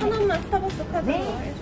하나만 스타벅스 카드 네.